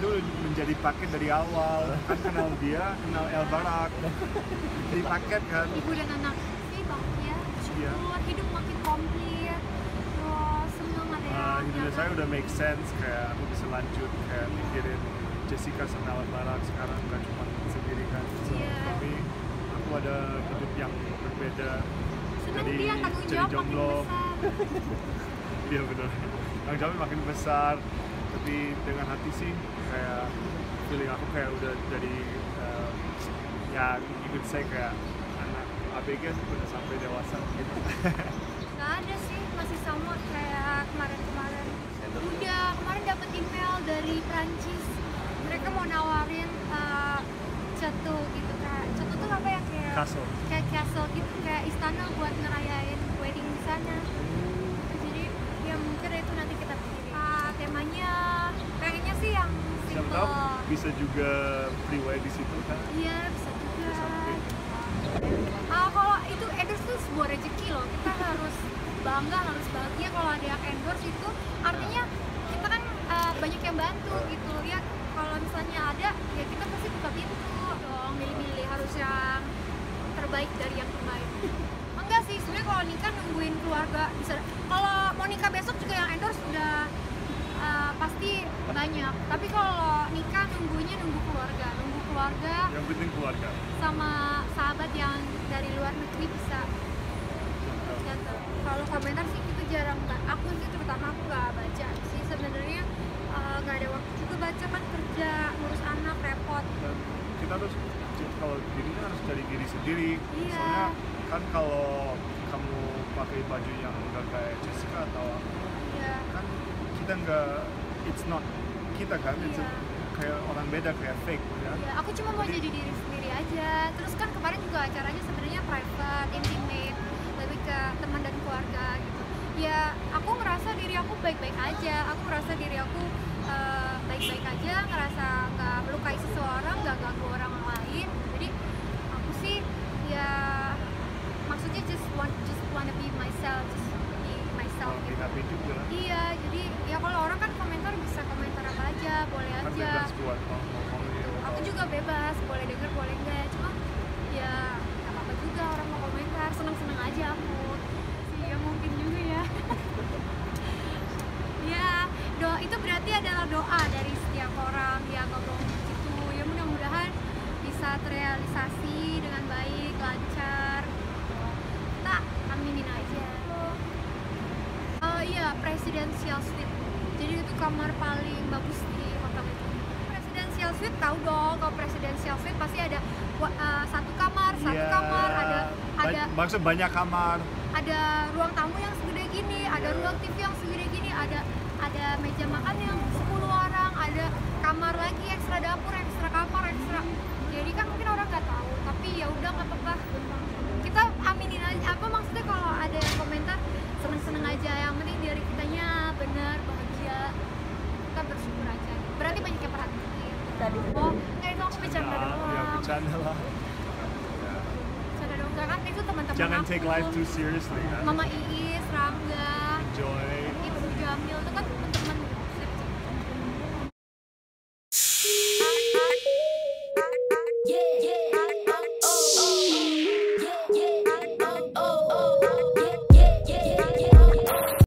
itu menjadi paket dari awal. Kan kenal dia kenal El Barak. Di paket kan. Ibu dan anak sih bahagia ya. keluar hidup makin komplit. Wah seneng ada ah, yang uh, gitu ya, saya udah make sense kayak aku bisa lanjut kayak mikirin Jessica sama El Barak sekarang gak cuma sendiri kan. So, yeah. tapi aku ada hidup yang berbeda. Senang dari, dia tanggung makin besar. iya benar. Tanggung jawabnya makin besar tapi dengan hati sih kayak feeling aku kayak udah jadi uh, ya ikut saya kayak anak ABG udah sampai dewasa gitu Gak ada sih, masih sama kayak kemarin-kemarin. Udah, kemarin dapet email dari Prancis. Mereka mau nawarin uh, Cetu gitu kayak Cetu tuh apa ya kayak Castle. Kayak castle gitu, kayak istana buat ngerayain wedding di sana ya mungkin itu nanti kita pikirin Ah, Temanya, pengennya sih yang siapa tahu simple bisa juga freeway di situ kan Iya, bisa juga. Ah, kalau itu endorse tuh sebuah rezeki loh. Kita harus bangga, harus bahagia kalau ada yang endorse itu artinya kita kan eh, banyak yang bantu gitu ya. Kalau misalnya ada, ya kita pasti buka pintu dong. Milih-milih harus yang terbaik dari yang terbaik. Sih, sebenarnya kalau nikah nungguin keluarga bisa. Kalau mau nikah besok juga yang endorse udah eh, pasti banyak. Tapi kalau nikah nunggunya nunggu keluarga, nunggu keluarga yang penting keluarga sama sahabat yang dari luar negeri bisa jatuh. Kalau komentar sih itu jarang mbak. Aku sih terutama aku nggak baca sih sebenarnya eh, nggak ada waktu juga baca kan kerja ngurus anak repot. dan kita harus kalau diri kan harus cari diri sendiri Iya. soalnya kan kalau kamu pakai baju yang enggak kayak Jessica atau Ya. kan kita nggak it's not kita kan it's a- Iya. kayak orang beda kayak fake ya Ya, aku cuma mau Jadi- jadi diri sendiri aja. Terus kan kemarin juga acaranya sebenarnya private, intimate, lebih ke teman dan keluarga gitu. Ya, aku ngerasa diri aku baik-baik aja. Aku ngerasa diri aku eh, baik-baik aja, ngerasa nggak melukai seseorang, nggak ganggu orang lain. Jadi aku sih ya maksudnya just want just wanna be myself, just be myself. kalau Gitu. happy juga Iya, jadi ya kalau orang kan komentar bisa komentar apa aja, boleh kan aja. bebas buat ngomong dia aku juga bebas boleh denger boleh enggak. Cuma ya nggak apa-apa juga orang mau komentar seneng-seneng aja aku. Sih ya mungkin juga ya. Ya doa itu berarti adalah doa dari setiap orang yang ngomong gitu. Ya mudah-mudahan bisa terrealisasi dengan baik lancar kita aminin aja oh iya presidential suite jadi itu kamar paling bagus di hotel itu presidential suite tahu dong kalau presidential suite pasti ada eh, satu kamar satu Iya. kamar ada Ba- ada maksud banyak kamar ada ruang tamu yang segede gini ada Iya. ruang TV yang segede gini ada ada meja makan yang 10 orang ada kamar lagi ekstra dapur ekstra kamar ekstra jadi kan mungkin orang nggak tahu tapi ya udah nggak apa-apa kita aminin aja apa maksudnya kalau ada yang komentar seneng-seneng aja yang penting dari kitanya benar bahagia kita bersyukur aja berarti banyak yang perhatiin Tadi. oh eh itu aku bercanda ya, doang ya bercanda lah kan itu teman-teman jangan aku. take life too seriously kan? Mama Iis, Rangga, enjoy Ibu Jamil itu kan teman-teman. Yeah, yeah.